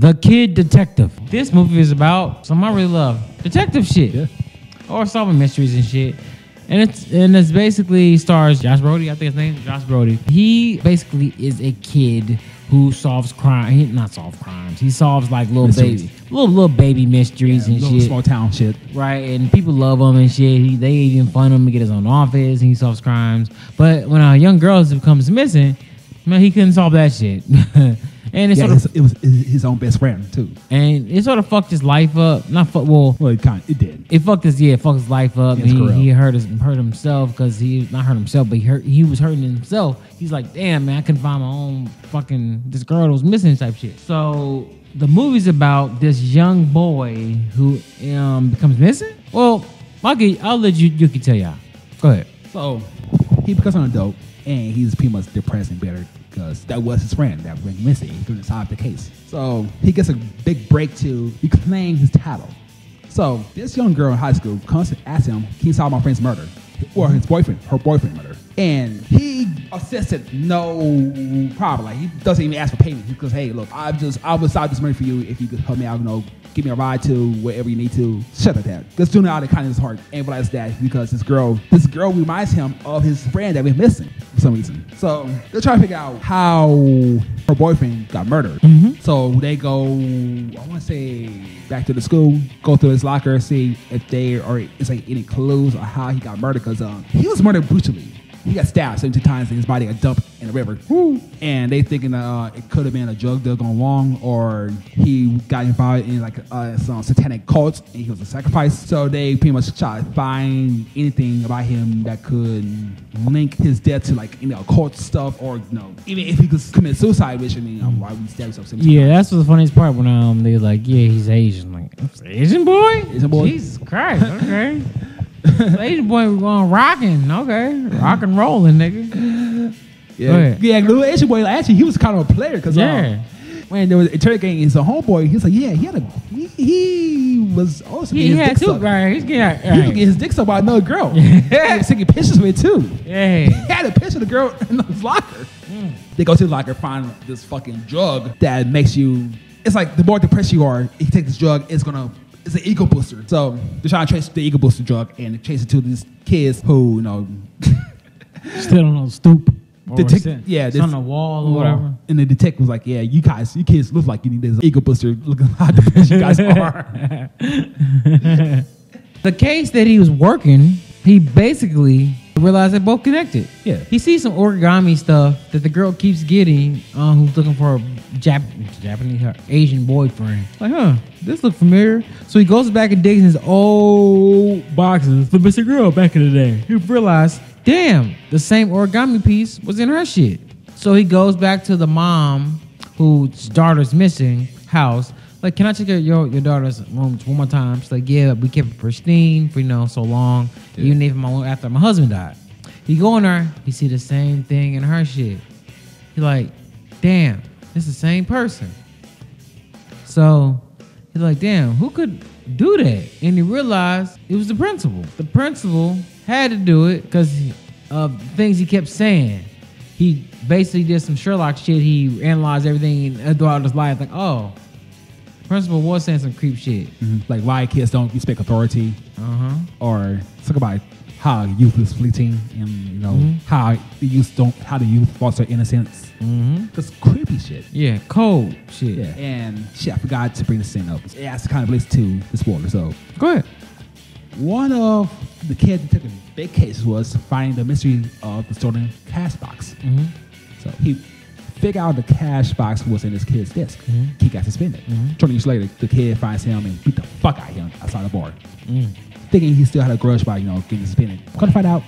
The Kid Detective. This movie is about something I really love. Detective shit. Yeah. Or solving mysteries and shit. And it's and it's basically stars Josh Brody, I think his name is Josh Brody. He basically is a kid who solves crime. He not solve crimes. He solves like little Mysteries. baby, little little baby mysteries and little shit. small town shit. Right, and people love him and shit. He, they even fund him to get his own office and he solves crimes. But when a young girl becomes missing, man, he couldn't solve that shit. and it Yeah, sort it's- of it was his own best friend too. and it sort of fucked his life up. Not fuck. Well, Well, it kind of, it did. it fucked his yeah, it fucked his life up. He, he hurt his hurt himself because he not hurt himself, but he hurt he was hurting himself. He's like, damn man, I couldn't find my own fucking this girl that was missing type shit. So the movie's about this young boy who um becomes missing. Well, I'll I'll let you you can tell y'all. Go ahead. So he becomes an adult and he's pretty much depressed and bitter because that was his friend that went missing. He couldn't solve the case. So oh. he gets a big break to reclaim his title. So this young girl in high school comes and asks him, Can you solve my friend's murder? Or his boyfriend, her boyfriend murder. And he assisted no problem. Like he doesn't even ask for payment. He goes, Hey, look, I just I will solve this murder for you if you could help me out, you know, give me a ride to wherever you need to. Shut up that. Because doing it out of kindness heart and realize that because this girl, this girl reminds him of his friend that went missing for some reason. So they're trying to figure out how her boyfriend got murdered. So they go, I want to say, back to the school, go through his locker, see if there are is like any clues on how he got murdered. Because um, he was murdered brutally. He got stabbed 17 times and his body got dumped in the river. And they thinking uh, it could have been a drug deal gone wrong or he got involved in like uh, some satanic cult and he was a sacrifice. So they pretty much try to find anything about him that could link his death to like you know occult stuff or you know even if he could commit suicide, which I mean, um, why would he stab himself? 17 Yeah, that's the funniest part when um they like, yeah, he's Asian. Like, Asian boy? Asian boy? Jesus Christ, okay. Asian boy we going rocking, okay. Rock and rolling, nigga. Yeah, yeah. Little Asian boy, actually, he was kind of a player because Yeah. Um, when they were interrogating his homeboy, he was like, yeah, he had a he, he was also He, he had two, right? He's getting, He right. could get his dick sucked by another girl. he was taking pictures with it too. Yeah. He had a picture of the girl in his locker. Mm. They go to the locker, find this fucking drug that makes you. It's like the more depressed you are, you take this drug, it's gonna. It's an ego booster. So they're trying to trace the ego booster drug and trace it to these kids who, you know, Still on a stoop. Yeah, it's on the wall or whatever. And the detective was like, "Yeah, you guys, you kids look like you need this ego booster. Looking how depressed you guys are." The case that he was working, he basically realized they're both connected. Yeah. He sees some origami stuff that the girl keeps getting, uh, who's looking for a Jap- Japanese her Asian boyfriend. Like, huh, this look familiar. So he goes back and digs in his old boxes. The missing girl back in the day. He realized, damn, the same origami piece was in her shit. So he goes back to the mom whose daughter's missing house. Like, can I check your your, your daughter's room one more time? She's like, yeah, we kept it pristine for you know so long, even if my after my husband died. He go in there, he see the same thing in her shit. He like, damn, it's the same person. So he's like, damn, who could do that? And he realized it was the principal. The principal had to do it because of things he kept saying. He basically did some Sherlock shit. He analyzed everything throughout his life. Like, oh, principal was saying some creep shit. like why kids don't respect authority, Uh huh. or talk about how youth is fleeting, and you know Mm-hmm. how the youth don't, how the youth foster innocence. Mm-hmm. That's creepy shit. Yeah, cold shit. Yeah, and shit, I forgot to bring this thing up. It has kind of relates to the spoiler. So Go ahead. one of the kid detective big case was finding the mystery of the stolen cash box. Mm-hmm. So he figured out the cash box was in his kid's desk. Mm-hmm. He got suspended. Mm-hmm. 20 years later, the kid finds him and beat the fuck out of him outside the bar. Mm. Thinking he still had a grudge by, you know, getting suspended. Come to find out,